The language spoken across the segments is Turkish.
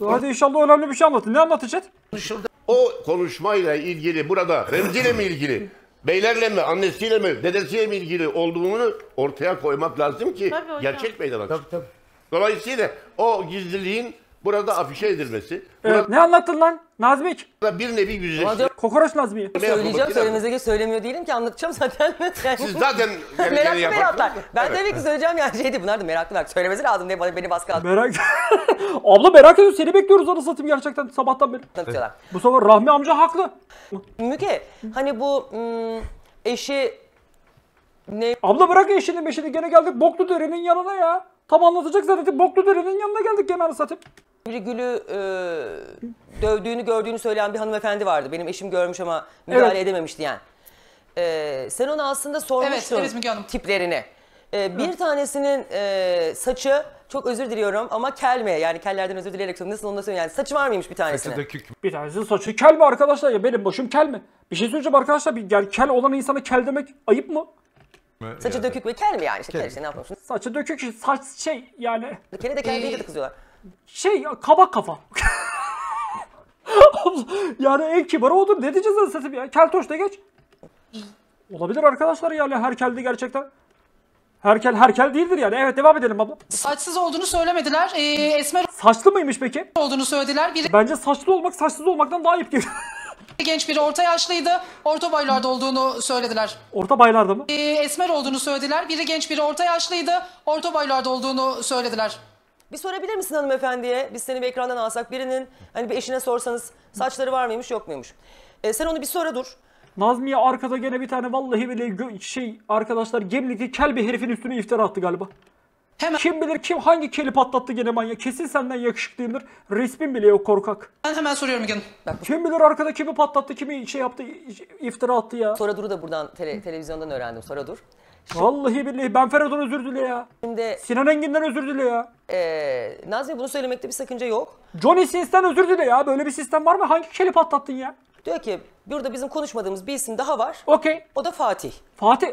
Hadi inşallah önemli bir şey anlatın. Ne anlatacak? konuşuldu. O konuşmayla ilgili burada Remzi ile mi ilgili? Beylerle mi, annesiyle mi, dedesiyle mi ilgili olduğunu ortaya koymak lazım ki Tabii hocam. gerçek meydana çıksın. Dolayısıyla o gizliliğin burada afişe edilmesi, Evet. Ne anlattın lan? Nazmik. burada bir nevi yüzleştirme Kokoreç Nazmiye. Söyleyeceğim geç söylemiyor değilim ki anlatacağım zaten. Yani- Siz zaten Meraklı meraklar. Ben Evet. tabii ki söyleyeceğim yani şeydi bunlar da meraklı merak. Söylemesi lazım diye bana beni baskı altına Merak... Abla merak ediyorum. Seni bekliyoruz anasını satayım gerçekten sabahtan beri. tutuyorlar. Bu sefer Rahmi amca haklı. Müge hani bu hmm, eşi ne Abla bırak eşini meşini gene geldik Boklu Dere'nin yanına ya. Tam anlatacak zaten Boklu Dere'nin yanına geldik gene anasını satayım. Gül'ü e, dövdüğünü gördüğünü söyleyen bir hanımefendi vardı. Benim eşim görmüş ama müdahale Evet. edememiş diyen. E, sen ona aslında sormuştun Evet, evet Müge Hanım. tiplerini. E, bir tanesinin e, saçı çok özür diliyorum ama kelme yani kellerden özür dileyerek söylüyorum. Nasıl onu da söyleyeyim yani saçı var mıymış bir tanesinin? Bir tanesi saçı kel mi arkadaşlar ya benim başım kel mi? Bir şey söyleyeceğim arkadaşlar bir yani kel olan insana kel demek ayıp mı? Saçı dökük ve kel mi yani? İşte kel işte ne yapıyorsun? Saçı dökük saç şey yani Kele de kel Ee, deyince de kızıyorlar. Şey kabak kafa. yani en kibarı odur. Ne diyeceğiz anasını ya? Keltoş da geç. Olabilir arkadaşlar yani her kelde gerçekten. Her kel her kel değildir yani. Evet devam edelim abla. Saçsız olduğunu söylemediler. Ee, esmer Saçlı mıymış peki? olduğunu söylediler. Biri Bence saçlı olmak saçsız olmaktan daha ayıp geliyor. genç biri orta yaşlıydı. Orta boylarda olduğunu söylediler. Orta baylarda mı? Ee, esmer olduğunu söylediler. Biri genç biri orta yaşlıydı. Orta boylarda olduğunu söylediler. Bir sorabilir misin hanımefendiye? Biz seni bir ekrandan alsak birinin hani bir eşine sorsanız saçları var mıymış yok muymuş? E, sen onu bir sonra dur. Nazmiye arkada gene bir tane vallahi bile gö- şey arkadaşlar Gemlik'te kel bir herifin üstüne iftira attı galiba. Hemen Kim bilir kim hangi keli patlattı gene manyak. Kesin senden yakışıklıyımdır. Resmin bile yok korkak. ben hemen soruyorum Müge. Kim bilir arkada kimi patlattı kimi şey yaptı iftira attı ya. Sonra duru da buradan tele- televizyondan öğrendim. Sonra dur. Vallahi billahi ben Ferhat'dan özür dile ya. Şimdi Sinan Engin'den özür dile ya. e, Nazmi bunu söylemekte bir sakınca yok. Johnny Sins'ten özür dile ya. Böyle bir sistem var mı? Hangi keli patlattın ya? Diyor ki burada bizim konuşmadığımız bir isim daha var. Okey. O da Fatih. Fatih.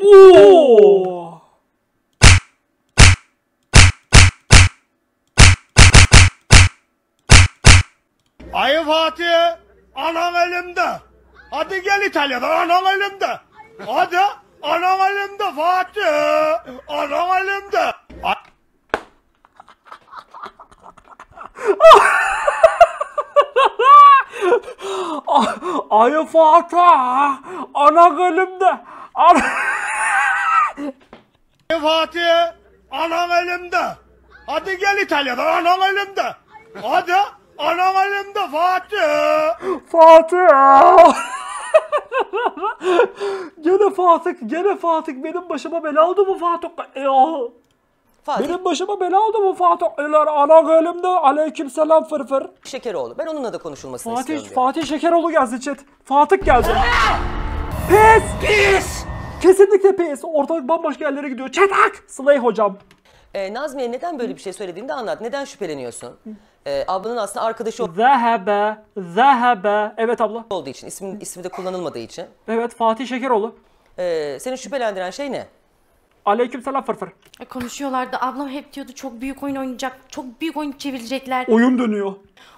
Oo. Ayı Fatih, anam elimde. Hadi gel İtalya'dan, anam elimde. Hadi, anam elimde Fatih, anam elimde. Ayı Fatih. Ana gölümde. Ana... Fatih, anam elimde. Hadi gel İtalya'dan, anam elimde. Hadi, anam elimde Fatih. Fatih. gene Fatih, gene Fatih. Benim başıma bela oldu bu Fatih. Ya. Fatih Benim başıma bela oldu bu Fatih. Eller ana gölümde. Aleyküm selam fırfır. Şekeroğlu. Ben onunla da konuşulmasını Fatih, istiyorum diyor. Fatih Şekeroğlu gelsin chat. Fatih geldi. Pes! Pes! Kesinlikle pes. Ortalık bambaşka yerlere gidiyor. Çetak! Slay hocam. E, Nazmiye neden böyle bir şey söylediğini de anlat. Neden şüpheleniyorsun? E, ablanın aslında arkadaşı Zehebe, zehebe. Evet abla. olduğu için, ismi, ismi de kullanılmadığı için. Evet Fatih Şekeroğlu. E, seni şüphelendiren şey ne? Aleyküm selam fırfır. E, Konuşuyorlardı. Ablam hep diyordu çok büyük oyun oynayacak. Çok büyük oyun çevirecekler. Oyun dönüyor.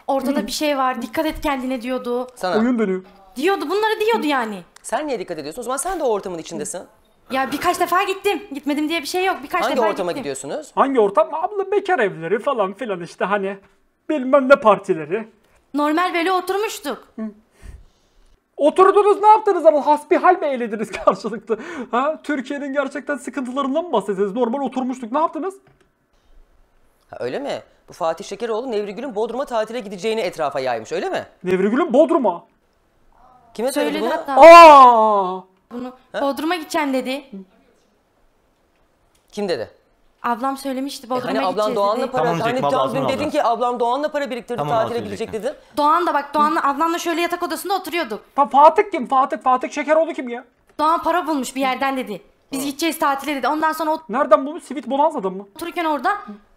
Ortada bir şey var. Dikkat et kendine diyordu. Sana. Oyun dönüyor. Diyordu. Bunları diyordu yani. Sen niye dikkat ediyorsun? O zaman sen de o ortamın içindesin. Ya birkaç defa gittim. Gitmedim diye bir şey yok. Birkaç Hangi defa ortama gittim. gidiyorsunuz? Hangi ortam? Abla bekar evleri falan filan işte hani. Bilmem ne partileri. Normal böyle oturmuştuk. Oturdunuz ne yaptınız ama hasbihal mi eylediniz karşılıklı? Ha? Türkiye'nin gerçekten sıkıntılarından mı bahsediyorsunuz? Normal oturmuştuk ne yaptınız? Ha, öyle mi? Bu Fatih Şekeroğlu Nevrigül'ün Bodrum'a tatile gideceğini etrafa yaymış öyle mi? Nevrigül'ün Bodrum'a. Kime söyledi Söyledi bunu? hatta Aa! bunu. Bodrum'a gideceksin dedi. Kim dedi? Ablam söylemişti Bodrum'a Hani ablam gideceğiz Doğan'la dedi. para... Tamam hani tam abla dün dedin aldı. ki ablam Doğan'la para biriktirdi Tamam, tatile gidecek dedin. Doğan da bak Doğan'la ablamla şöyle yatak odasında oturuyorduk. Fa- Fatih kim? Fatih, Fatih Şekeroğlu kim ya? Doğan para bulmuş bir yerden dedi. Biz gideceğiz tatile dedi. Ondan sonra Nereden bulmuş? Sweet Bonanza'dan mı? otururken orada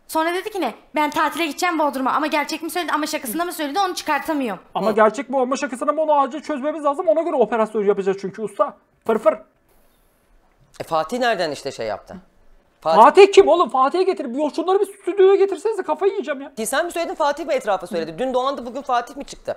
sonra dedi ki ne? Ben tatile gideceğim Bodrum'a ama gerçek mi söyledi ama şakasında mı söyledi onu çıkartamıyorum. Ama gerçek mi olma şakasını ama onu acil çözmemiz lazım. Ona göre operasyon yapacağız çünkü usta. Fırfır. E, Fatih nereden işte şey yaptı? Fatih, Fatih kim oğlum? Fatih'e getir. Bir şunları bir stüdyoya getirsenize kafayı yiyeceğim ya. sen mi söyledin Fatih mi etrafa söyledi? Dün Doğan'dı bugün Fatih mi çıktı?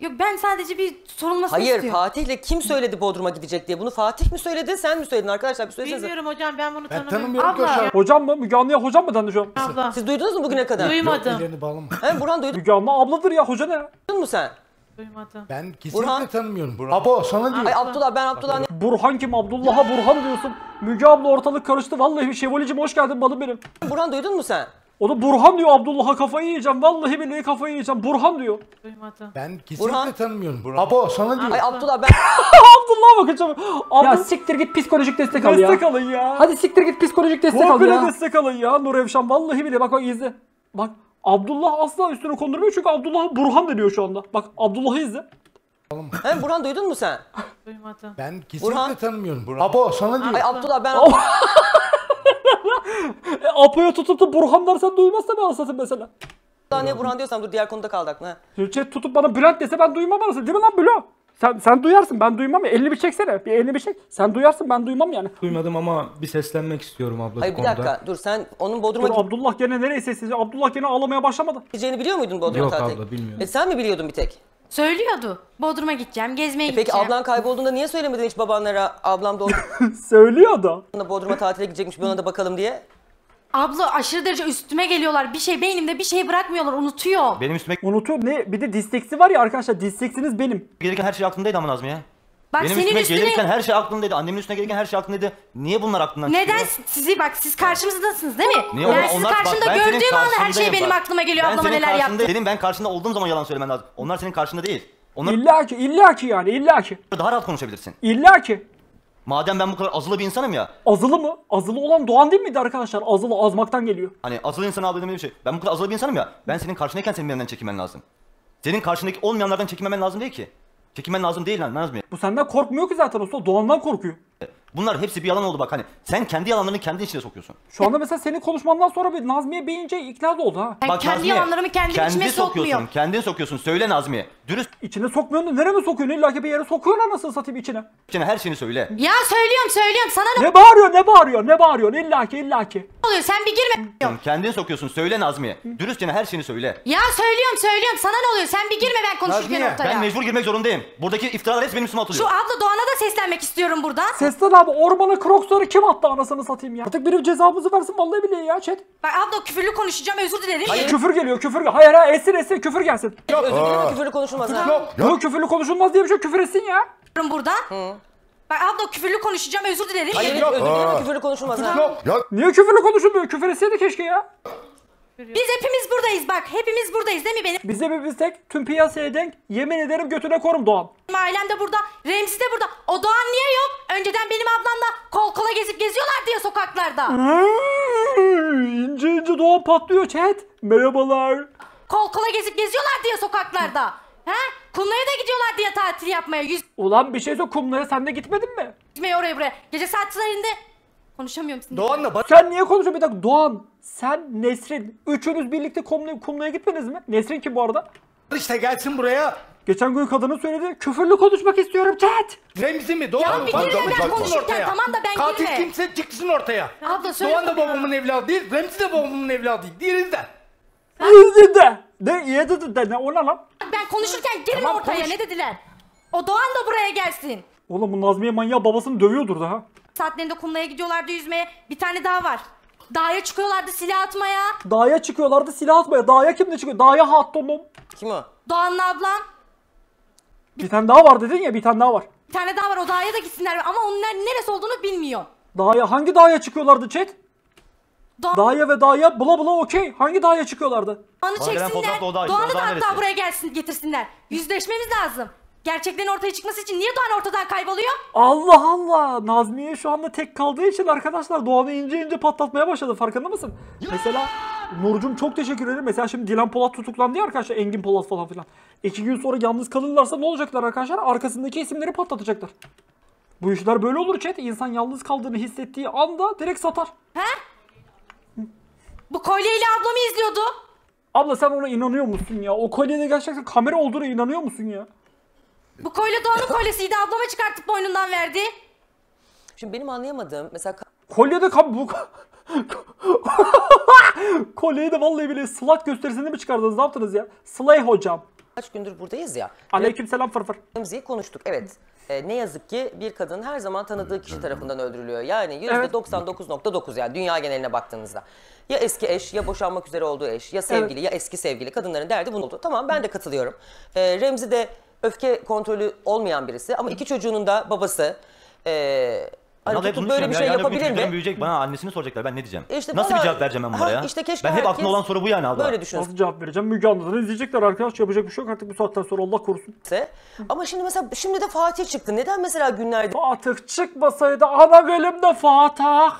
Yok ben sadece bir sorulmasını Hayır istiyorum. Fatih'le kim söyledi Bodrum'a gidecek diye? Bunu Fatih mi söyledi sen mi söyledin arkadaşlar bir söylesenize. Bilmiyorum hocam ben bunu tanımıyorum. tanımıyorum ki o Abla. Hocam mı? Müge Anlı'ya hocam mı dendi şu an? abla. Siz duydunuz mu bugüne kadar? Duymadım. Ellerini bağlama. He Burhan duydun Müge Anlı abladır ya hoca ne ya? mu sen? Duymadım. Ben kesinlikle Burhan. tanımıyorum. Abo sana diyor. Ay Abdullah ben Abdullah ne Burhan kim? Abdullah'a Burhan diyorsun. Müge abla ortalık karıştı. Vallahi Şevvalicim hoş geldin balım benim. Burhan duydun mu sen? O da Burhan diyor Abdullah'a kafayı yiyeceğim. Vallahi billahi kafayı yiyeceğim. Burhan diyor. Duymadım. Ben kesinlikle Burhan. tanımıyorum. Abo sana diyor. Ay Abdullah ben Abdullah'a bakacağım. Ya siktir git psikolojik destek al ya. Destek alın ya. Hadi siktir git psikolojik destek al Komple ya. destek alın ya Nur Evşan. Vallahi bile bak bak izle. Bak Abdullah asla üstüne kondurmuyor çünkü Abdullah'a Burhan deniyor şu anda. Bak Abdullah'ı izle. He Burhan duydun mu sen? Duymadım. Ben kesinlikle Burhan. tanımıyorum. Abo sana diyor. Ay Abdullah ben E, Apo'ya tutup da Burhan dersen duymazsa ben anasatım mesela. Abdullah ne Burhan diyorsam dur diğer konuda kaldık. Ha. Chat tutup bana Bülent dese ben duymam arası. Değil mi lan Bülent? Sen, sen duyarsın ben duymam ya. Elini bir çeksene. Bir elini bir çek. Sen duyarsın ben duymam yani. Duymadım ama bir seslenmek istiyorum abla Hayır bu bir konuda. dakika dur sen onun Dur, Bodrum'a Abdullah gene nereye sessiz? Abdullah gene ağlamaya başlamadı. gideceğini biliyor muydun Bodrum'a Yok abla, bilmiyorum. E sen mi biliyordun bir tek? Söylüyordu. Bodrum'a gideceğim, gezmeye E peki gideceğim. ablan kaybolduğunda niye söylemedin hiç babanlara ablam da Söylüyor da. olduğunda Bodrum'a tatile gidecekmiş bir ona da bakalım diye? Abla aşırı derece üstüme geliyorlar. Bir şey beynimde bir şey bırakmıyorlar. Unutuyor. Benim üstüme Unutuyor. Ne? Bir de disleksi var ya arkadaşlar. Disleksiniz benim. gelirken her şey aklımdaydı ama Nazmiye. Bak Benim senin üstüme üstüne... gelirken her şey aklımdaydı. Annemin üstüne gelirken her şey aklımdaydı. Niye bunlar aklından Neden çıkıyor? sizi bak siz karşımızdasınız değil mi? Niye ben onlar- sizi onlar- bak, karşımda ben senin gördüğüm anda her şey karşındayım benim bak. aklıma geliyor. Ben Ablama senin neler yaptı. karşında- Senin ben karşında olduğum zaman yalan söylemen lazım. Onlar senin karşında değil. Onlar İlla ki, illa ki yani, illa ki. daha rahat konuşabilirsin. İlla ki. Madem ben bu kadar azılı bir insanım ya. Azılı mı? Azılı olan Doğan değil miydi arkadaşlar? Azılı azmaktan geliyor. Hani azılı insan abi bir şey. Ben bu kadar azılı bir insanım ya. Ben senin karşındayken senin benden çekinmen lazım. Senin karşındaki olmayanlardan çekinmemen lazım değil ki. Çekinmen lazım değil lan Nazmiye. Bu senden korkmuyor ki zaten usta. Doğan'dan korkuyor. Bunlar hepsi bir yalan oldu bak hani. Sen kendi yalanlarını kendi içine sokuyorsun. Şu anda mesela senin konuşmandan sonra bir Nazmiye Beyince ikna da oldu ha. Ben Bak kendi Nazmiye, yalanlarımı kendim kendi içime sokuyorsun. sokmuyor. Kendin sokuyorsun. Söyle Nazmiye. Dürüst İçine sokmuyorsun da nereye mi sokuyorsun? İlla ki bir yere sokuyorsun anasını satayım içine. içine her şeyini söyle. Ya söylüyorum söylüyorum. Sana ne Ne bağırıyor ne bağırıyor ne bağırıyor illa ki illa ki. oluyor? Sen bir girme. Kendin sokuyorsun. Söyle Nazmiye. Dürüstçe her şeyini söyle. Ya söylüyorum söylüyorum. Sana ne oluyor? Sen bir girme ben konuşurken Nazmiye, ortaya. Ben mecbur girmek zorundayım. Buradaki iftiralar hepsi benim üstüme Şu atılıyor. abla Doğan'a da seslenmek istiyorum buradan. Seslen abi ormana kroksları kim attı anasını satayım ya. Artık biri cezamızı versin vallahi billahi ya chat. Bak abla küfürlü konuşacağım özür dilerim. Küfür geliyor küfür geliyor. Hayır hayır essin essin küfür gelsin. Özür dilerim küfürlü konuşulmaz ha. Yok küfürlü konuşulmaz diye bir şey küfür etsin ya. buradan. Bak abla küfürlü konuşacağım özür dilerim. Hayır özür dilerim küfürlü konuşulmaz ha. Ya Niye küfürlü konuşulmuyor? Küfür etseydi keşke ya. Biz hepimiz buradayız bak. Hepimiz buradayız değil mi benim? Bize bir bistek tüm piyasaya denk. Yemin ederim götüne korum Doğan. Ailem de burada. Remzi de burada. O Doğan niye yok? Önceden benim ablamla kol kola gezip geziyorlar diye sokaklarda. ince ince Doğan patlıyor chat. Merhabalar. Kol kola gezip geziyorlar diye sokaklarda. He? Kumlaya da gidiyorlar diye tatil yapmaya. Ulan bir şey söyle kumlaya sen de gitmedin mi? Yüzmeye oraya buraya. Gece saatlerinde konuşamıyorum şimdi. Doğan'la bak. Sen niye konuşuyorsun bir dakika? Doğan, sen, Nesrin. Üçünüz birlikte kumlaya, kumlaya gitmediniz mi? Nesrin kim bu arada? işte gelsin buraya. Geçen gün kadının söyledi. Küfürlü konuşmak istiyorum chat. Remzi mi? Doğan Ya mı? bir Bak, girme ben bak, konuşurken, ortaya. tamam da ben Katil girme. kimse çıksın ortaya. Abla söyle. Doğan da babamın evladı değil. Remzi de babamın evladı değil. Diğeri de. İyi de. De iyi de de ne o ne lan? Ben konuşurken girme Tamam, ortaya konuş. ne dediler? O Doğan da buraya gelsin. Oğlum bu Nazmiye manyağı babasını dövüyordur da ha. Saatlerinde kumlaya gidiyorlardı yüzmeye. Bir tane daha var. Dağa çıkıyorlardı silah atmaya. Dağa çıkıyorlardı silah atmaya. Dağa kimle çıkıyor? Dağa hattonum. Kim o? Doğan'la ablam. Bir tane daha var dedin ya bir tane daha var. Bir tane daha var o dağa da gitsinler ama onun ner- neresi olduğunu bilmiyor. Dağa hangi dağa çıkıyorlardı chat? Doğan- Dağa ve dağa bula bula okey. Hangi dağa çıkıyorlardı? Doğan'ı çeksinler. da Doğan'ı da hatta buraya gelsin getirsinler. Yüzleşmemiz lazım. Gerçeklerin ortaya çıkması için niye Doğan ortadan kayboluyor? Allah Allah. Nazmiye şu anda tek kaldığı için arkadaşlar Doğan'ı ince ince patlatmaya başladı. Farkında mısın? Mesela Nurcum çok teşekkür ederim. Mesela şimdi Dilan Polat tutuklandı ya arkadaşlar. Engin Polat falan filan. İki gün sonra yalnız kalırlarsa ne olacaklar arkadaşlar? Arkasındaki isimleri patlatacaklar. Bu işler böyle olur chat. İnsan yalnız kaldığını hissettiği anda direkt satar. Bu kolyeyle ablamı izliyordu. Abla sen ona inanıyor musun ya? O kolyede gerçekten kamera olduğuna inanıyor musun ya? Bu kolye Doğan'ın kolyesiydi. Ablama çıkartıp boynundan verdi. Şimdi benim anlayamadığım mesela Kolye de kap bu. Kolyeyi de vallahi bile slot gösterisinde mi çıkardınız? Ne yaptınız ya? Slay hocam. kaç gündür buradayız ya. Aleykümselam fırfır. Remzi'yi konuştuk. Evet. E, ne yazık ki bir kadın her zaman tanıdığı kişi tarafından öldürülüyor. Yani Evet. %99.9 yani dünya geneline baktığınızda. Ya eski eş ya boşanmak üzere olduğu eş ya sevgili ya eski sevgili kadınların derdi bu oldu. Tamam ben de katılıyorum. E, Remzi de öfke kontrolü olmayan birisi ama iki çocuğunun da babası. E, hani hep tutup böyle bir şey ya. Yarın yapabilir mi? büyüyecek bana annesini soracaklar ben ne diyeceğim? E işte Nasıl bana- bir cevap vereceğim ben Ha, bunlara ya? işte keşke ben hep aklımda olan soru bu yani abla. Böyle düşünsün. Nasıl cevap vereceğim? Müge Anlı'dan izleyecekler arkadaş. Yapacak bir şey yok artık bu saatten sonra Allah korusun. Ama şimdi mesela şimdi de Fatih çıktı. Neden mesela günlerdir Fatih çıkmasaydı ana elimde Fatih.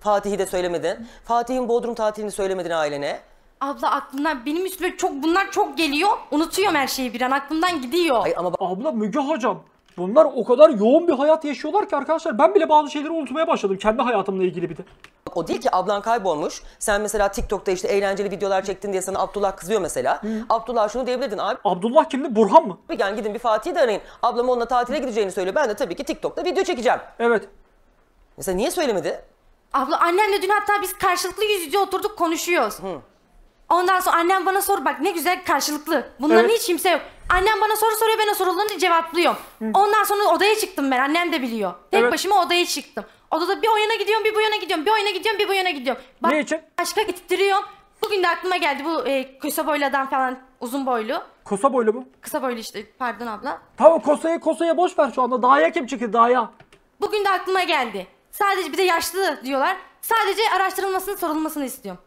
Fatih'i de söylemedin? Fatih'in Bodrum tatilini söylemedin ailene. Abla aklımdan benim üstüme çok bunlar çok geliyor. Unutuyorum her şeyi bir an aklımdan gidiyor. Ay ama bak- Abla Müge hocam. Bunlar o kadar yoğun bir hayat yaşıyorlar ki arkadaşlar. Ben bile bazı şeyleri unutmaya başladım. Kendi hayatımla ilgili bir de. o değil ki ablan kaybolmuş. Sen mesela TikTok'ta işte eğlenceli videolar çektin diye sana Abdullah kızıyor mesela. Abdullah şunu diyebilirdin abi Abdullah kimdi? Burhan mı? gel gidin bir Fatih'i de arayın. Ablam onunla tatile gideceğini söylüyor. Ben de tabii ki TikTok'ta video çekeceğim. Evet. Mesela niye söylemedi? Abla annemle dün hatta biz karşılıklı yüz yüze oturduk konuşuyoruz. Ondan sonra annem bana sor bak ne güzel karşılıklı. Bunların Evet. hiç kimse yok. Annem bana soru soruyor ben o sorularını cevaplıyorum. Ondan sonra odaya çıktım ben annem de biliyor. Tek Evet. başıma odaya çıktım. Odada bir o yana gidiyorum bir bu yana gidiyorum bir o yana gidiyorum bir bu yana gidiyorum. Bak, Ne için? Başka gittiriyorum. Bugün de aklıma geldi bu e, kısa boylu adam falan uzun boylu. Kosa boylu mu? Kısa boylu işte pardon abla. Tamam Kosa'yı Kosa'ya boş ver şu anda. Dağya kim çıktı? Dağya. Bugün de aklıma geldi. Sadece bir de yaşlı diyorlar. Sadece araştırılmasını sorulmasını istiyorum.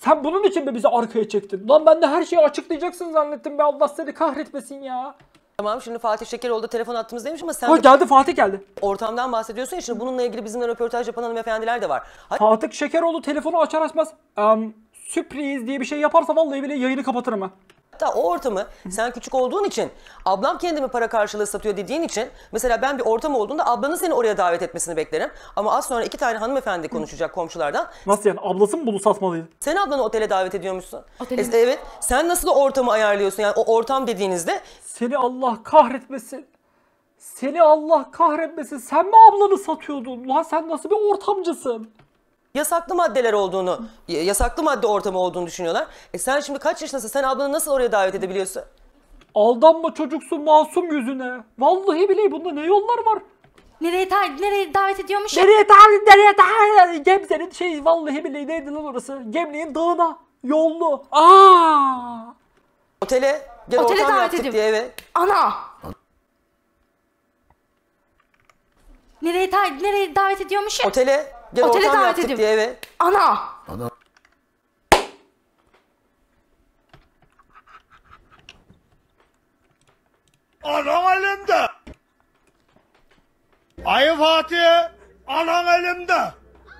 Sen bunun için mi bizi arkaya çektin? Lan ben de her şeyi açıklayacaksın zannettim be. Allah seni kahretmesin ya. Tamam şimdi Fatih Şekeroğlu telefon attığımız demiş ama sen Ha de geldi Fatih geldi. ortamdan bahsediyorsun ya şimdi bununla ilgili bizimle röportaj yapan hanımefendiler de var. Hadi Fatih Şekeroğlu telefonu açar açmaz. em, sürpriz diye bir şey yaparsa vallahi bile yayını kapatırım ha. Hatta o ortamı sen küçük olduğun için ablam kendimi para karşılığı satıyor dediğin için mesela ben bir ortam olduğunda ablanın seni oraya davet etmesini beklerim. Ama az sonra iki tane hanımefendi konuşacak komşulardan. Nasıl yani? Ablası mı bunu satmalıydı? Sen ablanı otele davet ediyormuşsun. Otele E, evet. Sen nasıl ortamı ayarlıyorsun? Yani o ortam dediğinizde Seni Allah kahretmesin. Seni Allah kahretmesin. Sen mi ablanı satıyordun? Lan sen nasıl bir ortamcısın? Yasaklı maddeler olduğunu, yasaklı madde ortamı olduğunu düşünüyorlar. E sen şimdi kaç yaşındasın? Sen ablanı nasıl oraya davet edebiliyorsun? Aldanma çocuksun masum yüzüne. Vallahi billahi bunda ne yollar var? Nereye, ta- nereye davet ediyormuş? Nereye tabi nereye tabi Gemze'nin şey vallahi billahi neydi lan orası? Gemliğin dağına yollu. Aa! Otele gel Otele ortam davet yaptık ediyorum. diye evet. Ana! Nereye, ta- nereye davet ediyormuş? Otele gel Otele ortam davet yaptık ediyorum. diye evet. Ana! Anam elimde. Ayı Fatih, anam elimde.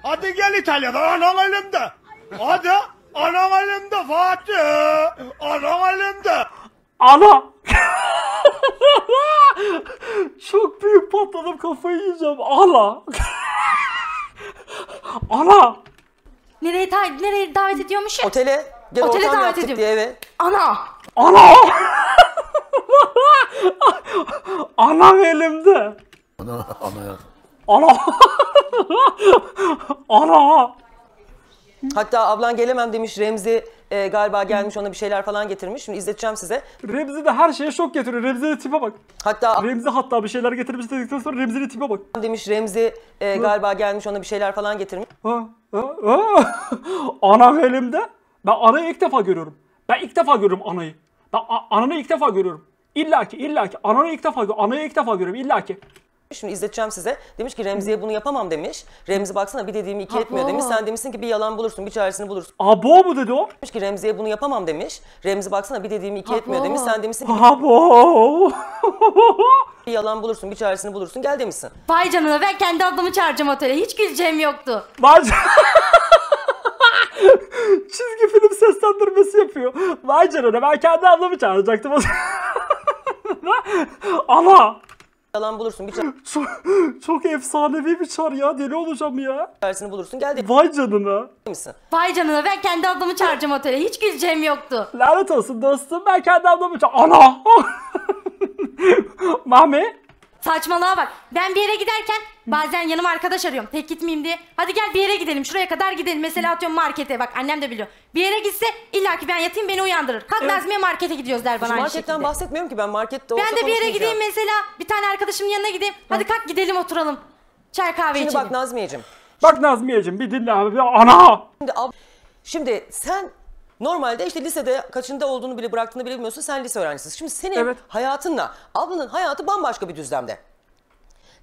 Hadi gel İtalya'dan, anam elimde. Hadi, anam elimde Fatih, anam elimde. Ana! Çok büyük patladım kafayı yiyeceğim. Ana! Ana! Nereye, ta- nereye davet ediyormuş? Otele gel Otele ortam davet yaptık ediyorum. diye evet. Ana! Ana! Anam elimde. Ana. Ana. Ana. Hatta ablan gelemem demiş Remzi e, galiba gelmiş ona bir şeyler falan getirmiş. Şimdi izleteceğim size. Remzi de her şeye şok getiriyor. Remzi'nin tipe bak. Hatta Remzi hatta bir şeyler getirmiş dedikten sonra Remzi'nin tipe bak. demiş Remzi e, galiba gelmiş ona bir şeyler falan getirmiş. Ha, ha, ha. Anam elimde. Ben anayı ilk defa görüyorum. Ben ilk defa görüyorum anayı. Ben ananı ilk defa görüyorum. İlla ki illa ki ananı ilk defa gö- anayı ilk defa görüyorum illa ki. Şimdi izleteceğim size. Demiş ki Remzi'ye bunu yapamam demiş. Remzi baksana bir dediğimi iki etmiyor demiş. Sen demişsin ki bir yalan bulursun bir çaresini bulursun. Abo mu dedi o? Demiş ki Remzi'ye bunu yapamam demiş. Remzi baksana bir dediğimi iki etmiyor demiş. Sen demişsin ki Abo. bir yalan bulursun bir çaresini bulursun gel demişsin. Vay canına ben kendi ablamı çağıracağım otele. Hiç güleceğim yoktu. Vay Çizgi film seslendirmesi yapıyor. Vay canına ben kendi ablamı çağıracaktım. Ana. Yalan bulursun bir Çok, çok efsanevi bir çar ya. Deli olacağım ya. çaresini bulursun gel Vay canına. demişsin. Vay canına ben kendi ablamı çağıracağım otele. Hiç güleceğim yoktu. Lanet olsun dostum ben kendi ablamı çağır... Ana. Mami. Saçmalığa bak. Ben bir yere giderken bazen yanıma arkadaş arıyorum. Tek gitmeyeyim diye. Hadi gel bir yere gidelim. Şuraya kadar gidelim. Mesela atıyorum markete. Bak annem de biliyor. Bir yere gitse illaki ben yatayım beni uyandırır. Kalk Nazmiye markete gidiyoruz der bana aynı Marketten şekilde. bahsetmiyorum ki ben markette olsa Ben de bir yere konuşmayacağım. gideyim mesela. Bir tane arkadaşımın yanına gideyim. Hadi kalk gidelim oturalım. Çay kahve Şimdi içelim. bak Nazmiyeciğim. Bak Nazmiyeciğim bir dinle abi. Bir ana! Şimdi, ab- şimdi sen normalde işte lisede kaçında olduğunu bile bıraktığını bile bilmiyorsun. Sen lise öğrencisisin. Şimdi senin Evet. hayatınla ablanın hayatı bambaşka bir düzlemde.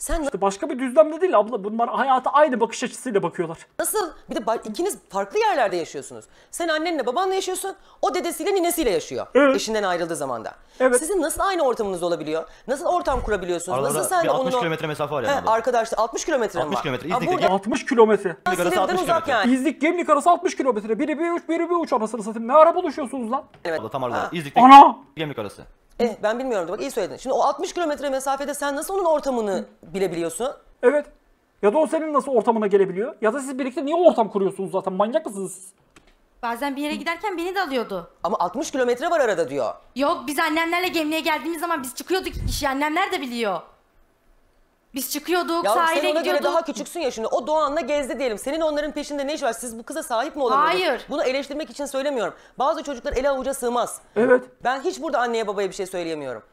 Sen İşte başka bir düzlemde değil abla. Bunlar hayata aynı bakış açısıyla bakıyorlar. nasıl bir de ba- ikiniz farklı yerlerde yaşıyorsunuz. Sen annenle babanla yaşıyorsun. O dedesiyle ninesiyle yaşıyor. Evet. Eşinden ayrıldığı zaman da. Evet. Sizin nasıl aynı ortamınız olabiliyor? Nasıl ortam kurabiliyorsunuz? Aralarında nasıl sen bir de 60 onun o- kilometre mesafe var He, yani abla. arkadaşlar 60 kilometre mi 60 var? kilometre, Ha, İznik'te burada 60 kilometre. arası Silivri'den 60 uzak kilometre. yani. İznik Gemlik arası 60 kilometre. Biri bir uç, biri bir uç anasını satayım. Ne ara buluşuyorsunuz lan? Abla tam arada. İznik'te Ana! gemlik arası. Eh, ben bilmiyorum. Bak iyi söyledin. Şimdi o 60 kilometre mesafede sen nasıl onun ortamını bilebiliyorsun? Evet. Ya da o senin nasıl ortamına gelebiliyor? Ya da siz birlikte niye ortam kuruyorsunuz zaten? Manyak mısınız siz? Bazen bir yere giderken beni de alıyordu. Ama 60 kilometre var arada diyor. Yok biz annemlerle gemiye geldiğimiz zaman biz çıkıyorduk iki kişi. Annemler de biliyor. Biz çıkıyorduk, Ya sahile sen ona gidiyorduk. göre daha küçüksün ya şimdi. O Doğan'la gezdi diyelim. Senin onların peşinde ne iş var? Siz bu kıza sahip mi olamıyorsunuz? Hayır. Bunu eleştirmek için söylemiyorum. Bazı çocuklar ele avuca sığmaz. Evet. Ben hiç burada anneye babaya bir şey söyleyemiyorum.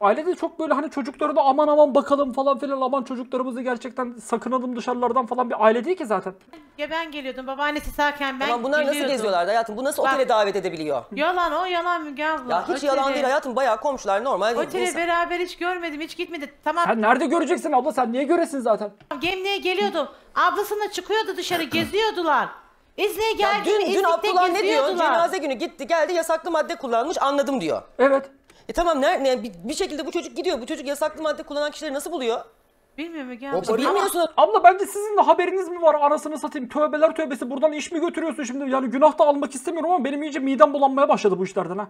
Ailede çok böyle hani çocuklarına aman aman bakalım falan filan aman çocuklarımızı gerçekten sakınalım dışarılardan falan bir aile değil ki zaten. Ya ben geliyordum babaannesi sağken ben Ama bunlar nasıl geliyordum. geziyorlardı hayatım? Bu nasıl Bak- otele davet edebiliyor? Yalan o yalan Müge abla. Ya hiç Otele- yalan değil hayatım. Bayağı komşular normal. Otele insan. beraber hiç görmedim hiç gitmedi. Tamam Sen nerede göreceksin abla sen niye göresin zaten? Gemliğe geliyordum. Ablasıyla çıkıyordu dışarı geziyordular. İzni'ye Ya geldi. dün, dün Abdullah ne diyor? Cenaze günü gitti geldi yasaklı madde kullanmış anladım diyor. Evet. E tamam ne, ne- bir, bir şekilde bu çocuk gidiyor. Bu çocuk yasaklı madde kullanan kişileri nasıl buluyor? Bilmiyorum para- Bilmiyorsun. Abla bence sizin de haberiniz mi var anasını satayım tövbeler tövbesi buradan iş mi götürüyorsun şimdi yani günah da almak istemiyorum ama benim iyice midem bulanmaya başladı bu işlerden ha.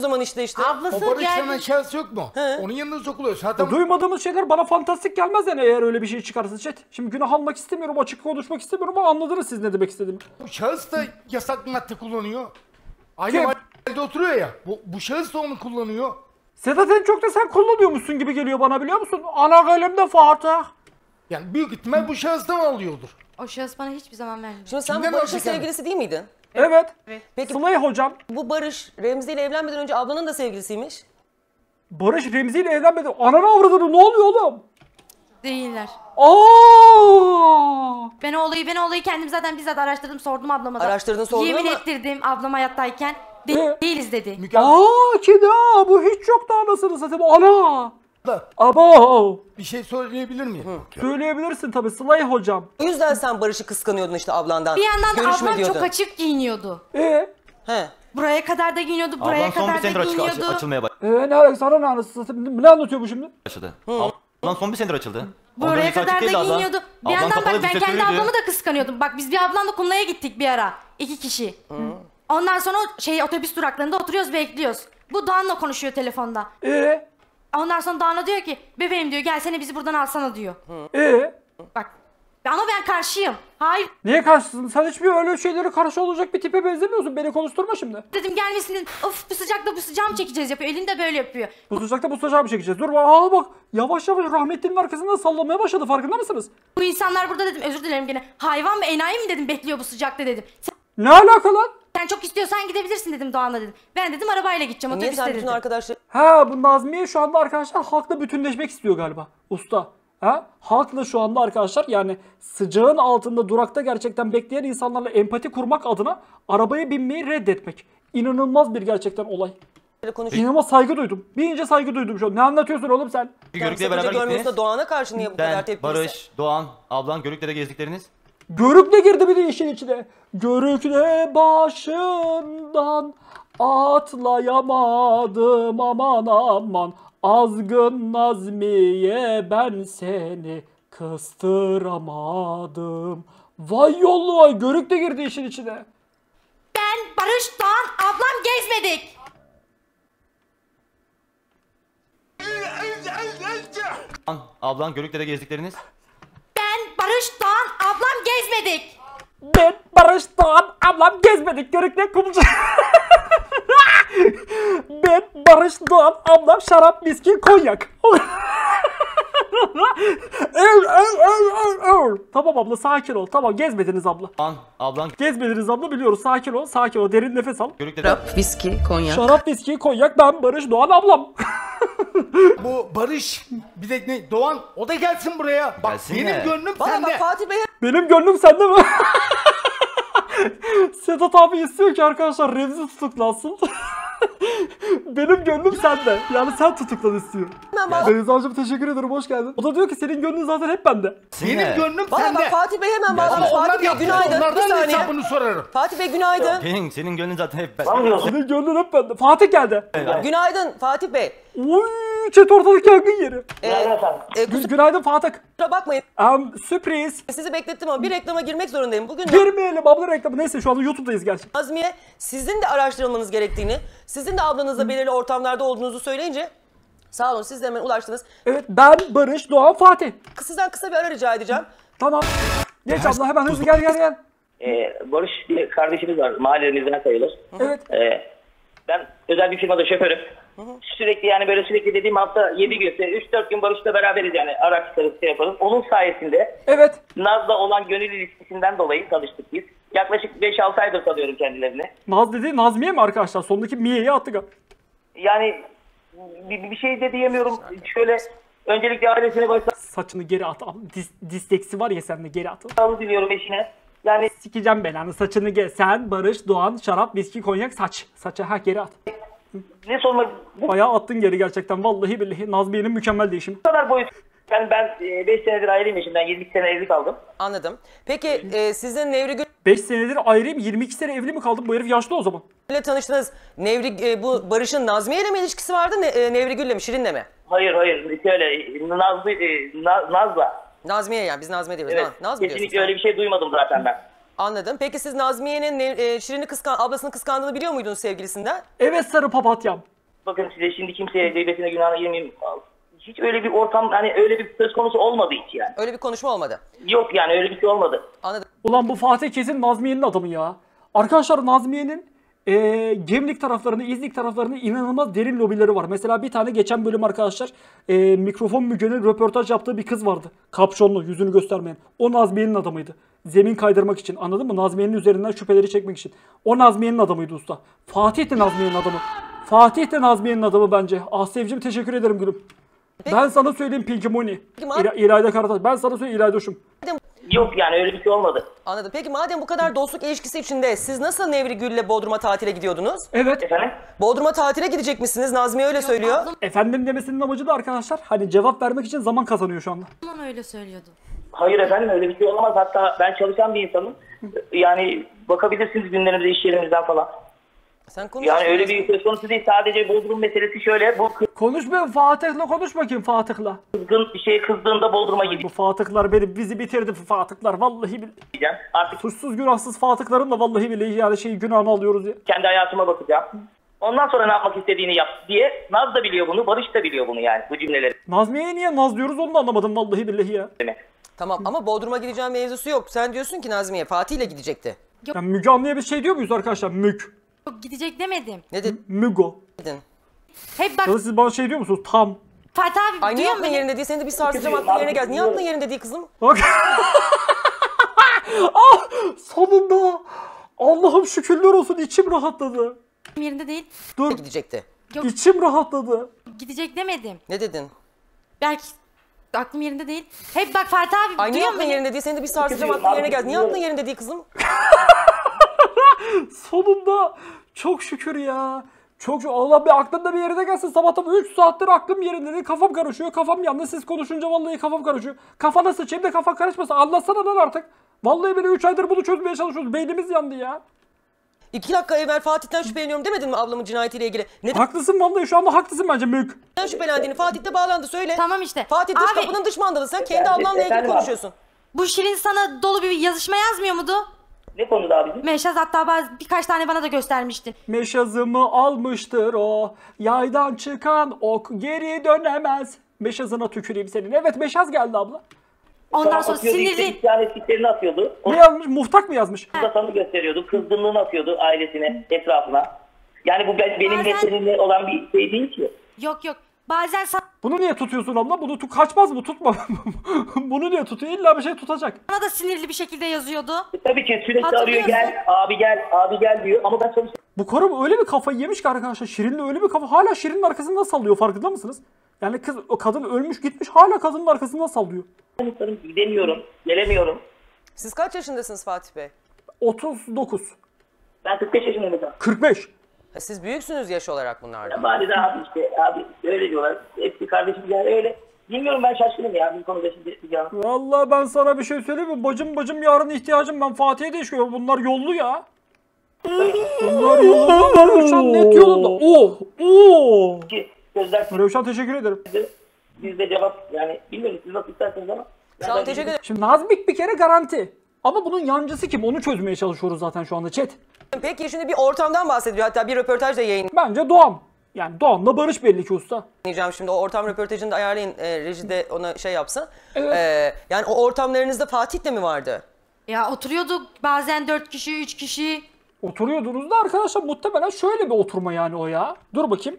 O zaman işte işte. Ablası para işlenen geldi. şahıs yok mu? He. Onun yanına sokuluyor. Zaten Duymadığımız şeyler bana fantastik gelmez yani eğer öyle bir şey çıkarsa chat. Şimdi günah almak istemiyorum açık konuşmak istemiyorum ama anladınız siz ne demek istediğimi. bu şahıs da yasak madde kullanıyor. Aynı mahallede oturuyor ya. Bu, bu şahıs da onu kullanıyor. Sedat en çok da sen kullanıyormuşsun gibi geliyor bana biliyor musun? Ana kalemde Fatih. Yani büyük ihtimal bu şahıstan alıyordur. O şahıs bana hiçbir zaman vermedi. Şimdi sen Kimden bu Barış'ın alacak yani? sevgilisi değil miydin? Evet. Peki Sıla hocam. bu Barış Remzi ile evlenmeden önce ablanın da sevgilisiymiş. Barış Remzi ile evlenmedi. Ananı avradını ne oluyor oğlum? Değiller. Aa! Ben o olayı ben o olayı kendim zaten bizzat araştırdım sordum ablama da. Araştırdın, sordun Yemin ama- ettirdim ablam hayattayken. De- Ee? değiliz dedi. Aa kedi aa, bu hiç yoktu anasını satayım. Ana! da Abo! bir şey söyleyebilir miyim? Söyleyebilirsin tabii Sılay hocam. O yüzden sen Barış'ı kıskanıyordun işte ablandan. Bir yandan da Görüşme ablam diyordun. çok açık giyiniyordu. Ee? He. Buraya kadar da giyiniyordu, buraya Ablan son bir kadar da senedir açık, giyiniyordu. aç- açılmaya Ee ne sana ne anasını satayım? Ne anlatıyor bu şimdi? başladı. Ablan son bir senedir açıldı. Buraya kadar da giyiniyordu. Bir Ablan yandan kapalı bak ben kendi diktatörüydü. ablamı da kıskanıyordum. Bak biz bir ablamla kumlaya gittik bir ara. iki kişi. Ondan sonra o şey otobüs duraklarında oturuyoruz bekliyoruz. Bu Doğan'la konuşuyor telefonda. Ee? Ondan sonra Doğan'a diyor ki bebeğim diyor gelsene bizi buradan alsana diyor. Ee? Bak ama ben karşıyım. Hayır Niye karşısın? Sen hiçbir öyle şeylere karşı olacak bir tipe benzemiyorsun. Beni konuşturma şimdi. dedim gelmesin dedim. Of bu sıcakta bu sıcağı mı çekeceğiz yapıyor. Elinde böyle yapıyor. Bu sıcakta bu sıcağı mı çekeceğiz? Dur bak. Aa bak. Yavaş yavaş rahmetlinin arkasından sallamaya başladı. Farkında mısınız? Bu insanlar burada dedim özür dilerim gene. Hayvan mı enayi mi dedim bekliyor bu sıcakta dedim. Sen, Ne alaka lan? sen çok istiyorsan gidebilirsin dedim Doğan'la dedim. Ben dedim arabayla gideceğim Niye otobüste sen bütün dedim. arkadaşlar Ha bu Nazmiye şu anda arkadaşlar halkla bütünleşmek istiyor galiba. Usta. Ha? Halkla şu anda arkadaşlar yani sıcağın altında durakta gerçekten bekleyen insanlarla empati kurmak adına arabaya binmeyi reddetmek. İnanılmaz bir gerçekten olay. İnanılmaz saygı duydum. Bir ince saygı duydum şu an. Ne anlatıyorsun oğlum sen? Görükle'ye beraber gittiniz. Doğan'a karşı niye bu kadar Ben, tepkilisin? Barış, Doğan, ablan Görükle'de gezdikleriniz. Görükle girdi bir de işin içine. Görükle başından atlayamadım aman aman. Azgın Nazmiye ben seni kıstıramadım. Vay yollu vay Görük de girdi işin içine. Ben Barış Doğan ablam gezmedik. Doğan, ablan Görükle'de gezdikleriniz. Ben Barış Doğan ablam gezmedik. Ben Barış Doğan ablam gezmedik Görükle kumcu. ben Barış Doğan ablam şarap viski konyak. Ev, ev, ev, ev, ev. Tamam abla sakin ol. Tamam gezmediniz abla. An, ablan Gezmediniz abla biliyoruz. Sakin ol. Sakin ol. Derin nefes al. Şarap, viski, konyak. Şarap, viski, konyak. Ben Barış Doğan ablam. Bu Barış bir de ne Doğan o da gelsin buraya. Bak Gelsin benim de. gönlüm sende. bak Fatih Bey Benim gönlüm sende mi? Sedat abi istiyor ki arkadaşlar Remzi tutuklansın. Benim gönlüm sende. Yani sen tutuklan istiyor. bak. Denizhan'cığım teşekkür ederim hoş geldin. O da diyor ki senin gönlün zaten hep bende. Benim gönlüm sende. bak Fatih Bey hemen Ama bağlamış. onlar Fatih Bey yaptı. günaydın. Bir Onlardan da saniye. hesabını sorarım. Fatih Bey günaydın. Senin, senin gönlün zaten hep ben. Senin gönlün hep bende. Fatih geldi. Günaydın Fatih Bey. Uy, chat ortalık yangın yeri. Ee, e, Gü- günaydın Fatih. kusura bakmayın. Em, sürpriz. Sizi beklettim ama bir reklama girmek zorundayım. Bugün Girmeyelim abla reklamı. Neyse şu anda YouTube'dayız gerçi. Nazmiye sizin de araştırılmanız gerektiğini, sizin de ablanızla belirli ortamlarda olduğunuzu söyleyince sağ olun siz de hemen ulaştınız. Evet ben Barış Doğan Fatih. Sizden kısa bir ara rica edeceğim. Tamam. Geç abla hemen hızlı gel gel gel. Ee, Barış bir kardeşimiz var. Mahallemizden sayılır. Evet. Ee, ben özel bir firmada şoförüm. Sürekli yani böyle sürekli dediğim hafta 7 gün, 3-4 gün Barış'la beraberiz yani araç çıkarıp şey yaparız. Onun sayesinde Evet. Naz'la olan gönül ilişkisinden dolayı tanıştık biz. Yaklaşık 5-6 aydır tanıyorum kendilerini. Naz dedi Nazmiye mi arkadaşlar? Sondaki Miye'yi attık. Yani bir, bir şey de diyemiyorum. Şöyle öncelikle ailesine başsağlığı Saçını geri at. Dis, disleksi var ya sende geri at. diliyorum eşine. Yani Sikeceğim belanı. Saçını geri. Sen Barış Doğan şarap viski konyak saç. Saça ha geri at. ne sorma bu Bayağı attın geri gerçekten. Vallahi billahi. Nazmiye'nin mükemmel değişimi. kadar boyut. Yani ben 5 senedir ayrıyım eşimden. 22 sene evli kaldım. Anladım. Peki e, sizin Nevri Gül 5 senedir ayrıyım. 22 sene evli mi kaldım? Bu herif yaşlı o zaman. ile tanıştınız. Nevri e, bu Barış'ın Nazmiye ile mi ilişkisi vardı? Ne, e, Nevri Gül'le mi? Şirin'le mi? Hayır hayır şöyle Nazlı, e, Na- Naz'la. Nazmiye yani biz Nazmiye diyoruz. Evet. Naz, Naz mı? Kesinlikle öyle bir şey duymadım zaten ben. Anladım. Peki siz Nazmiye'nin Nev- e, Şirin'i kıskan, ablasını kıskandığını biliyor muydunuz sevgilisinden? Evet sarı papatyam. Bakın size şimdi kimseye gıybetine günahına girmeyeyim. Hiç öyle bir ortam hani öyle bir söz konusu olmadı hiç yani. Öyle bir konuşma olmadı. Yok yani öyle bir şey olmadı. Anladım. Ulan bu Fatih kesin Nazmiye'nin adamı ya. Arkadaşlar Nazmiye'nin eee Gemlik taraflarında, İznik taraflarında inanılmaz derin lobileri var. Mesela bir tane geçen bölüm arkadaşlar eee, mikrofon mügenin röportaj yaptığı bir kız vardı. Kapşonlu, yüzünü göstermeyen. O Nazmiye'nin adamıydı. Zemin kaydırmak için anladın mı? Nazmiye'nin üzerinden şüpheleri çekmek için. O Nazmiye'nin adamıydı usta. Fatih de Nazmiye'nin adamı. Fatih de Nazmiye'nin adamı bence. Ah Sevcim teşekkür ederim gülüm. Ben sana söyleyeyim Pinky Money. İla- İlayda Karataş. Ben sana söyleyeyim İlaydoş'um. Yok yani öyle bir şey olmadı. Anladım. Peki madem bu kadar dostluk ilişkisi içinde siz nasıl Nevri Gül'le Bodrum'a tatile gidiyordunuz? Evet. Efendim? Bodrum'a tatile gidecek misiniz? Nazmiye öyle söylüyor. Efendim demesinin amacı da arkadaşlar hani cevap vermek için zaman kazanıyor şu anda. Aman öyle söylüyordu. Hayır efendim öyle bir şey olamaz. Hatta ben çalışan bir insanım. Yani bakabilirsiniz günlerimize iş yerimizden falan. Sen konuş. Yani öyle bir söz konusu değil. Sadece Bodrum meselesi şöyle. Bu Konuş be Fatih'le konuş bakayım Fatih'le. kızgın bir şey kızdığında Bodrum'a Bu gideceğim. Fatih'ler beni bizi bitirdi bu Fatih'ler vallahi billahi. Artık Suçsuz günahsız Fatih'lerin da vallahi billahi yani şey günahını alıyoruz ya. kendi hayatıma bakacağım. Ondan sonra ne yapmak istediğini yap diye Naz da biliyor bunu, Barış da biliyor bunu yani bu cümleleri. Nazmiye'ye niye naz diyoruz onu da anlamadım vallahi billahi ya. Tamam ama Bodrum'a gideceğim mevzusu yok. Sen diyorsun ki Nazmiye Fatih ile gidecekti. Yani Müge Anlı'ya bir şey diyor muyuz arkadaşlar? Mük. Yok gidecek demedim. Ne dedin? Mügo. Hep bak Ya da siz bana şey diyor musunuz? Tam. Fatih abi Ay niye duyuyor aklın musun? yerinde değil? Seni de bir sarsacağım aklın yerine geldi. Niye aklın yerinde değil kızım? Bak. ah sonunda. Allah'ım şükürler olsun içim rahatladı. Yerinde değil. Dur Gidecekti. içim rahatladı. Gidecek demedim. Ne dedin? Belki aklım yerinde değil. Hep bak Fatih abi Ay niye duyuyor aklın musun? yerinde değil? Seni de bir sarsacağım aklın yerine geldi. Niye aklın yerinde değil kızım? Sonunda çok şükür ya. Çok şükür. Allah bir aklımda bir yerine gelsin. Sabahtan 3 saattir aklım yerinde değil. Kafam karışıyor. Kafam yandı. Siz konuşunca vallahi kafam karışıyor. Kafana sıçayım da kafa karışmasın. Anlatsana lan artık. Vallahi bile 3 aydır bunu çözmeye çalışıyoruz. Beynimiz yandı ya. İki dakika evvel Fatih'ten şüpheleniyorum demedin mi ablamın cinayetiyle ilgili? Neden Haklısın vallahi şu anda haklısın bence Mük. şüphelendiğini Fatih de bağlandı söyle. Tamam işte. Fatih dış Abi- kapının dış mandalı. Sen kendi ablanla ilgili konuşuyorsun. Bu Şirin sana dolu bir yazışma yazmıyor muydu? Ne konuda abicim? Meşaz hatta bazı birkaç tane bana da göstermiştin. Meşazımı almıştır o. Yaydan çıkan ok geri dönemez. Meşazına tüküreyim senin. Evet meşaz geldi abla. Ondan sonra Atıyordu, sinirli. bir tane stiklerini atıyordu. Onu Ne yazmış? Muhtak mı yazmış? da sana gösteriyordu. Kızgınlığını atıyordu ailesine, etrafına. Yani bu ben- benim Bazen- meselemle olan bir şey değil ki. Yok yok. Bazen sana Bunu niye tutuyorsun abla? Bunu tu kaçmaz mı? Tutma. Bunu niye tutuyor? İlla bir şey tutacak. Bana da sinirli bir şekilde yazıyordu. Tabii ki sürekli arıyor gel abi gel abi gel diyor ama ben sonuçta Bu karı öyle bir kafayı yemiş ki arkadaşlar. Şirin'le öyle bir kafa. Hala Şirin'in arkasından sallıyor farkında mısınız? Yani kız o kadın ölmüş gitmiş hala kadının arkasından sallıyor. gidemiyorum gelemiyorum. Siz kaç yaşındasınız Fatih Bey? 39. Ben 45 yaşındayım mesela. 45. Ha, Siz büyüksünüz yaş olarak bunlardan. Bari de abi işte abi öyle diyorlar. Hepsi kardeşim yani öyle. Bilmiyorum ben şaşkınım ya bu konuda şimdi ya. Vallahi ben sana bir şey söyleyeyim mi? Bacım bacım yarın ihtiyacım ben Fatih'e de işiyor. Bunlar yollu ya. Bunlar yollu. Revşan net yolunda. Oo. Oo. Ki Gözler Revşan teşekkür ederim. bizde cevap yani bilmiyorum siz nasıl isterseniz ama. Sağ olun teşekkür ederim. Şimdi Nazmik bir kere garanti. Ama bunun yancısı kim? Onu çözmeye çalışıyoruz zaten şu anda chat. Peki şimdi bir ortamdan bahsediyor. Hatta bir röportaj da Bence Doğan. Yani Doğan'la Barış belli ki usta. yayınlayacağım şimdi. O ortam röportajını da ayarlayın. E, rejide ona şey yapsın. Evet. E, yani o ortamlarınızda Fatih de mi vardı? Ya oturuyorduk bazen dört kişi, üç kişi. Oturuyordunuz da arkadaşlar muhtemelen şöyle bir oturma yani o ya. Dur bakayım.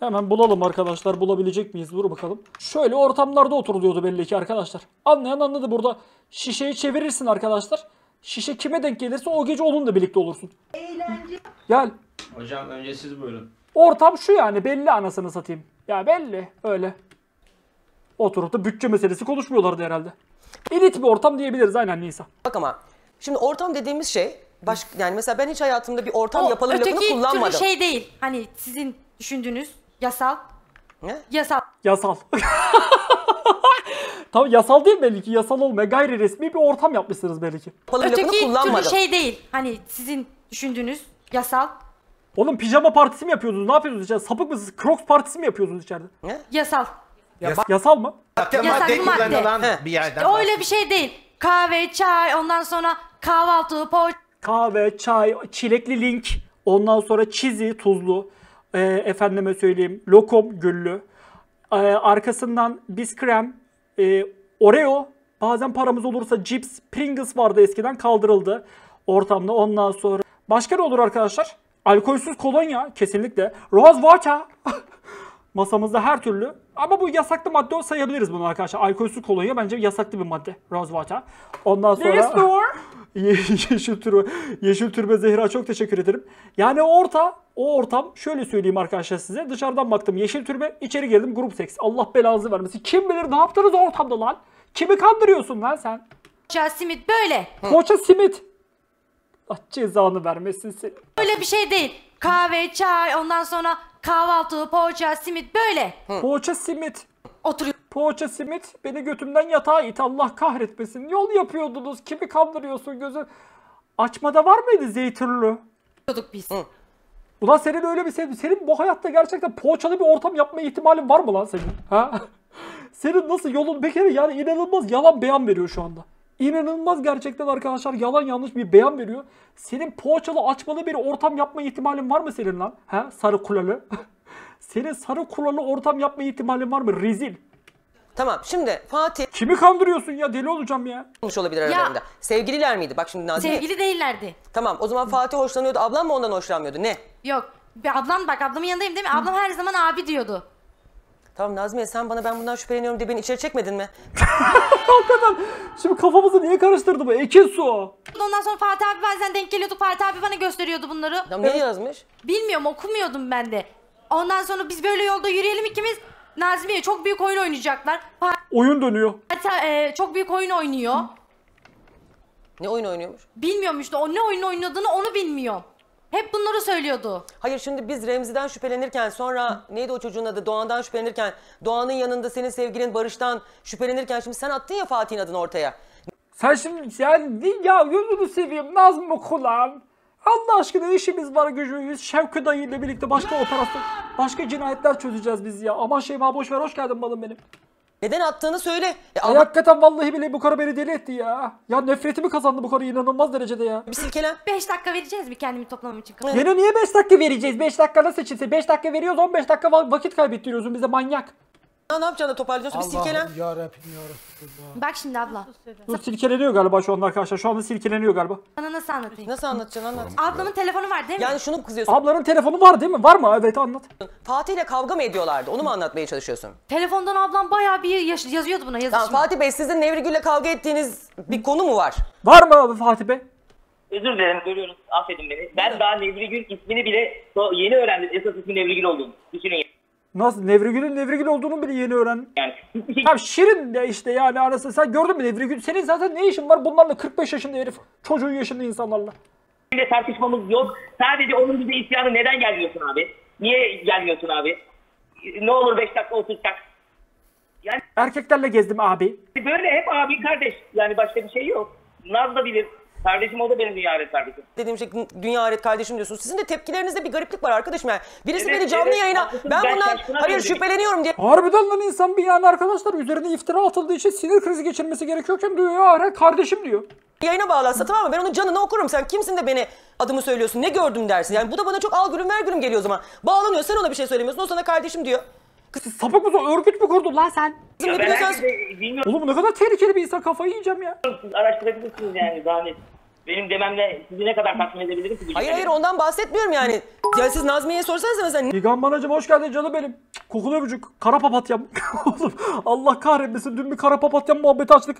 Hemen bulalım arkadaşlar. Bulabilecek miyiz? Dur bakalım. Şöyle ortamlarda oturuluyordu belli ki arkadaşlar. Anlayan anladı burada. Şişeyi çevirirsin arkadaşlar. Şişe kime denk gelirse o gece onunla birlikte olursun. Eğlence. Gel. Hocam önce siz buyurun. Ortam şu yani belli anasını satayım. Ya belli öyle. Oturup da bütçe meselesi konuşmuyorlardı herhalde. Elit bir ortam diyebiliriz aynen Nisa. Bak ama şimdi ortam dediğimiz şey baş, yani mesela ben hiç hayatımda bir ortam O yapalım lafını öteki türlü kullanmadım. şey değil. Hani sizin düşündüğünüz yasal. Ne? Yasal. Yasal. Tabii yasal değil belli ki yasal olmayan gayri resmi bir ortam yapmışsınız belli ki. Öteki türlü şey değil. Hani sizin düşündüğünüz yasal. Oğlum pijama partisi mi yapıyordunuz? Ne yapıyordunuz içeride? Sapık mısınız? Crocs partisi mi yapıyordunuz içeride? Yasal. Ya, yasal mı? Madde madde bu madde. kullanılan bir yerden. O öyle bir şey değil. Kahve, çay, ondan sonra kahvaltı, poğaça. Kahve, çay, çilekli link. Ondan sonra çizi, tuzlu. Ee, efendime söyleyeyim lokum, güllü. Ee, arkasından biskrem, e, Oreo. Bazen paramız olursa cips, Pringles vardı eskiden kaldırıldı ortamda. Ondan sonra başka ne olur arkadaşlar? Alkolsüz kolonya kesinlikle. Rose water. Masamızda her türlü. Ama bu yasaklı madde sayabiliriz bunu arkadaşlar. Alkolsüz kolonya bence yasaklı bir madde. Rose water. Ondan sonra... Yeşil türbe, Yeşil türbe Zehra çok teşekkür ederim. Yani orta, o ortam şöyle söyleyeyim arkadaşlar size. Dışarıdan baktım Yeşil türbe, içeri girdim grup seks. Allah belanızı vermesin. Kim bilir ne yaptınız ortamda lan? Kimi kandırıyorsun lan sen? simit böyle. Poğaça simit. Allah cezanı vermesin seni. Öyle bir şey değil. Kahve, çay, ondan sonra kahvaltı, poğaça, simit böyle. Poğaça simit. Oturuyor. Poğaça simit beni götümden yatağa it Allah kahretmesin. Yol yapıyordunuz. Kimi kandırıyorsun gözü? Açmada var mıydı zeytinli? Oturuyorduk biz. Ulan senin öyle bir sevdi. Senin bu hayatta gerçekten poğaçalı bir ortam yapma ihtimalin var mı lan senin? Ha? senin nasıl yolun bir kere yani inanılmaz yalan beyan veriyor şu anda. İnanılmaz gerçekten arkadaşlar yalan yanlış bir beyan veriyor. Senin poğaçalı açmalı bir ortam yapma ihtimalin var mı senin lan? Ha? Sarı kulalı. senin sarı kulalı ortam yapma ihtimalin var mı? Rezil. Tamam şimdi Fatih Kimi kandırıyorsun ya? Deli olacağım ya. olmuş olabilir aralarında. Sevgililer miydi? Bak şimdi Nazmi. Sevgili değillerdi. Tamam o zaman Fatih hoşlanıyordu. Ablam mı ondan hoşlanmıyordu? Ne? Yok. Bir ablam bak ablamın yanındayım değil mi? Ablam her zaman abi diyordu. Tamam Nazmiye sen bana ben bundan şüpheleniyorum diye beni içeri çekmedin mi? Hakikaten. Şimdi kafamızı niye karıştırdı bu? Ekin su. Ondan sonra Fatih abi bazen denk geliyorduk. Fatih abi bana gösteriyordu bunları. Tamam ne yazmış? Bilmiyorum okumuyordum ben de. Ondan sonra biz böyle yolda yürüyelim ikimiz. Nazmiye çok büyük oyun oynayacaklar. Oyun dönüyor. Fatih e, çok büyük oyun oynuyor. Ne oyun oynuyormuş? Bilmiyorum işte o ne oyun oynadığını onu bilmiyorum. Hep bunları söylüyordu. Hayır şimdi biz Remzi'den şüphelenirken sonra neydi o çocuğun adı Doğan'dan şüphelenirken Doğan'ın yanında senin sevgilin Barış'tan şüphelenirken şimdi sen attın ya Fatih'in adını ortaya. Sen şimdi yani ya gözünü seveyim Nazmı kulağım. Allah aşkına işimiz var gücümüz. Şevki dayı ile birlikte başka operasyon, başka cinayetler çözeceğiz biz ya. Aman Şeyma boş ver hoş geldin balım benim. Neden attığını söyle. E, Ay hakikaten vallahi bile bu karı beni deli etti ya. Ya nefretimi kazandı bu karı inanılmaz derecede ya. bir silkelen. 5 dakika vereceğiz mi kendimi toplamam için? Yine niye 5 dakika vereceğiz? 5 dakika nasıl seçilse? 5 dakika veriyoruz 15 dakika va- vakit kaybettiriyorsun bize manyak. Ya ne yapacaksın da toparlayacaksın? Bir silkelen. Allah'ım yarabbim yarabbim. Bak şimdi abla. Dur silkeleniyor galiba şu anda arkadaşlar. Şu anda silkeleniyor galiba. Sana nasıl anlatayım? Nasıl anlatacaksın anlat. Ablamın telefonu var değil mi? Yani şunu mu kızıyorsun? Ablanın telefonu var değil mi? Var mı? Evet anlat. Fatih ile kavga mı ediyorlardı? Onu mu anlatmaya çalışıyorsun? Telefondan ablam bayağı bir yaş- yazıyordu buna Tamam yazışma. Fatih Bey sizin Nevri Gül'le kavga ettiğiniz bir konu mu var? Var mı abi Fatih Bey? Özür dilerim görüyoruz. Affedin beni. Ben daha Nevrigül ismini bile so- yeni öğrendim. Esas ismi Nevrigül olduğunu. Düşünün Nasıl? Nevrigül'ün Nevrigül olduğunu bile yeni öğrendim. yani. Şey Abi Şirin de işte yani arası. Sen gördün mü Nevrigül? Senin zaten ne işin var bunlarla 45 yaşında herif. Çocuğun yaşında insanlarla. de tartışmamız yok. Sadece onun bize isyanı neden gelmiyorsun abi? Niye gelmiyorsun abi? Ne olur 5 dakika otursak. Yani Erkeklerle gezdim abi. böyle hep abi kardeş. Yani başka bir şey yok. Naz da bilir. Kardeşim o da benim dünya aret kardeşim. Dediğim şey dünya aret kardeşim diyorsunuz. Sizin de tepkilerinizde bir gariplik var arkadaşım yani. Birisi Evet, beni canlı evet, yayına haklısın. ben Ben bundan şaşkına hayır döndüm. şüpheleniyorum diye Harbiden lan insan bir yani arkadaşlar üzerine iftira atıldığı için sinir krizi geçirmesi gerekiyorken diyor ya ara kardeşim diyor. yayına bağlansa tamam mı? Ben onun canını okurum. Sen kimsin de beni adımı söylüyorsun? Ne gördüm dersin. Yani bu da bana çok al gülüm ver gülüm geliyor o zaman. Bağlanıyor sen ona bir şey söylemiyorsun. O sana kardeşim diyor. Siz sapık mısın? Örgüt mü kurdun lan sen? Kızım Ya ne ben biliyorsan herkese bilmiyorum. Oğlum ne kadar tehlikeli bir insan kafayı yiyeceğim ya. Siz araştırabilirsiniz yani zahmet. Benim dememle sizi ne kadar tatmin edebilirim ki? Hayır hayır ondan bahsetmiyorum yani. Ya siz Nazmiye'ye sorsanıza mesela İgan Manacım hoş geldin canım benim. Kokulu öpücük. Kara papatyam. Oğlum Allah kahretmesin dün bir kara papatyam muhabbeti açtık.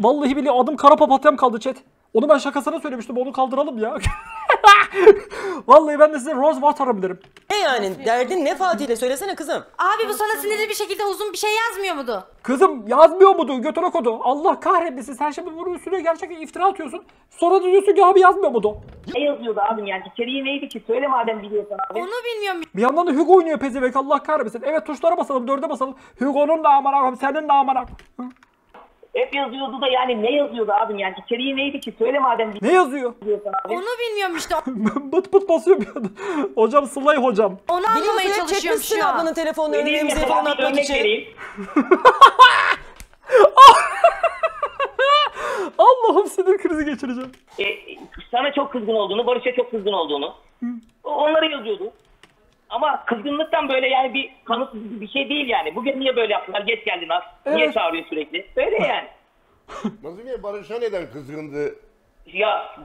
Vallahi bile adım kara papatyam kaldı chat. Onu ben şakasına söylemiştim onu kaldıralım ya. Vallahi ben de size Rose Water'ım derim. ne yani? Derdin ne Fatih ile söylesene kızım. Abi bu sana sinirli bir şekilde uzun bir şey yazmıyor muydu? Kızım yazmıyor mudu götüne kodu. Allah kahretmesin sen şimdi bunun üstüne gerçekten iftira atıyorsun. Sonra da diyorsun ki abi yazmıyor mudu. Ne yazıyordu abim yani? İçeriği neydi ki? Söyle madem biliyorsan abi. Onu bilmiyorum. Bir yandan da Hugo oynuyor pezevenk Allah kahretmesin. Evet tuşlara basalım dörde basalım. Hugo'nun da amına koyayım senin de amına koyayım. Hep yazıyordu da yani ne yazıyordu abim yani? İçeriği neydi ki? Söyle madem Ne yazıyor? Onu bilmiyorum işte. bıt bıt basıyor bir anda. Hocam Sılay hocam. Onu Biliyorsun anlamaya hep çalışıyorum çekmişsin şu an. ablanın telefonlarını Benim Remzi'ye falan bir atmak örnek için. vereyim. Allah'ım sinir krizi geçireceğim. E, sana çok kızgın olduğunu, Barış'a çok kızgın olduğunu. O- Onları yazıyordu. Ama kızgınlıktan böyle yani bir kanıt bir şey değil yani. Bugün niye böyle yaptılar? Geç geldin az. Niye Evet. çağırıyor sürekli? Böyle yani. Nazmiye Barış'a neden kızgındı? Ya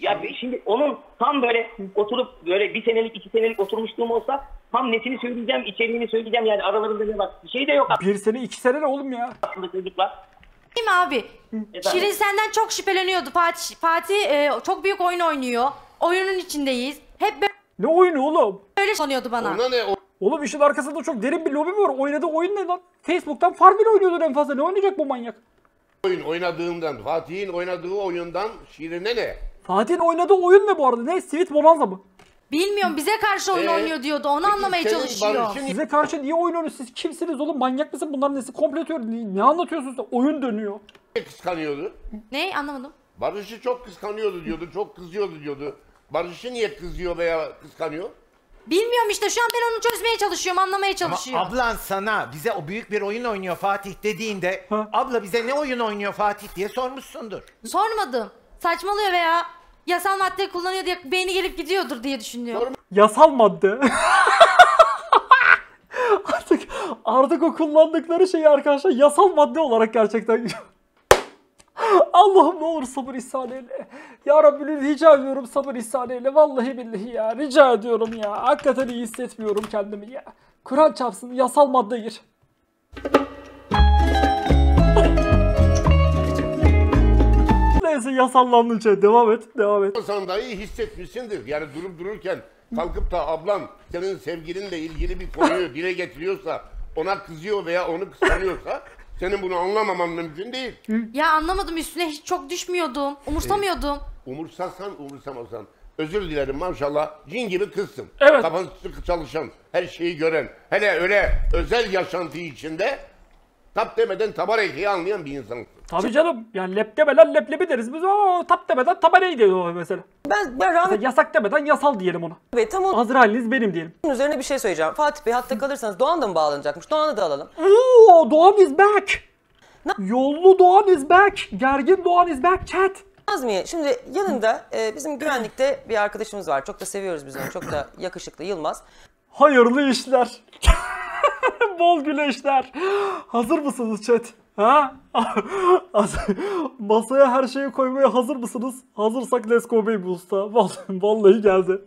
ya şimdi onun tam böyle oturup böyle bir senelik iki senelik oturmuşluğum olsa tam netini söyleyeceğim, içeriğini söyleyeceğim yani aralarında ne var? Bir şey de yok Bir sene iki sene ne oğlum ya? aslında çocuklar. Değil mi abi? Şirin senden çok şüpheleniyordu. Fatih, Fatih e, çok büyük oyun oynuyor. Oyunun içindeyiz. Hep Ne oyunu oğlum? böyle sanıyordu bana. Ona ne? O Oğlum işin arkasında çok derin bir lobi var. Oynadığı oyun ne lan? Facebook'tan Farmville oynuyordur en fazla. Ne oynayacak bu manyak? oyun oynadığından, Fatih'in oynadığı oyundan Şirin'e ne? Fatih'in oynadığı oyun ne bu arada? Ne? Sweet Bonanza mı? Bilmiyorum bize karşı oyun Ee, oynuyor diyordu. Onu peki anlamaya çalışıyor. Barış'ın Size karşı niye oynuyorsunuz? Siz kimsiniz oğlum? Manyak mısın? Bunların nesi kompletör? Ne, ne anlatıyorsunuz? da? Oyun dönüyor. kıskanıyordu? Ne anlamadım. Barış'ı çok kıskanıyordu diyordu, çok kızıyordu diyordu. Barış'ı niye kızıyor veya kıskanıyor? Bilmiyorum işte şu an ben onu çözmeye çalışıyorum, anlamaya Ama çalışıyorum. ablan sana bize o büyük bir oyun oynuyor Fatih dediğinde Ha. abla bize ne oyun oynuyor Fatih diye sormuşsundur. Sormadım. Saçmalıyor veya yasal madde kullanıyor diye beyni gelip gidiyordur diye düşünüyorum. Yasal madde. artık artık o kullandıkları şeyi arkadaşlar yasal madde olarak gerçekten Allah'ım ne olur sabır ihsan eyle. Ya Rabbi rica ediyorum sabır ihsan eyle. Vallahi billahi ya rica ediyorum ya. Hakikaten iyi hissetmiyorum kendimi ya. Kur'an çarpsın yasal madde gir. Neyse yasallandın şey devam et devam et. Sen dahi hissetmişsindir. Yani durup dururken kalkıp da ablan senin sevgilinle ilgili bir konuyu dile getiriyorsa, ona kızıyor veya onu kıskanıyorsa senin bunu anlamaman mümkün değil. Ya anlamadım üstüne hiç çok düşmüyordum. Umursamıyordum. Umursasan umursamasan. Özür dilerim maşallah cin gibi kızsın. Evet. Kafası çalışan, her şeyi gören, hele öyle özel yaşantı içinde tap demeden tabar ekiği anlayan bir insansın. Tabii canım. Yani lep demeden leblebi deriz biz. Oo, tap demeden tabaney diyor mesela. Ben, ben rahmet Mesela yasak demeden yasal diyelim ona. Bey tam onun Azrail'iniz benim diyelim. üzerine bir şey söyleyeceğim. Fatih Bey hatta kalırsanız Doğan da mı bağlanacakmış? Doğan'ı da alalım. Oo, Doğan is back. Yollu Doğan is back. Gergin Doğan is back chat. Nazmiye şimdi yanında e, bizim güvenlikte bir arkadaşımız var. Çok da seviyoruz biz onu. Çok da yakışıklı Yılmaz. Hayırlı işler. Bol güneşler. Hazır mısınız chat? Ha? Masaya her şeyi koymaya hazır mısınız? Hazırsak let's go baby usta. Vallahi, vallahi geldi.